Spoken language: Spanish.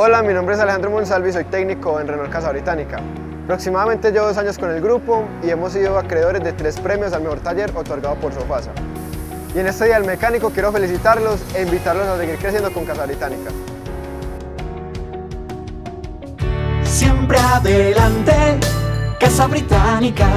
Hola, mi nombre es Alejandro Monsalvi, soy técnico en Renault Casa Británica. Aproximadamente llevo dos años con el grupo y hemos sido acreedores de tres premios al mejor taller otorgado por Sofasa. Y en este día del mecánico quiero felicitarlos e invitarlos a seguir creciendo con Casa Británica. Siempre adelante, Casa Británica.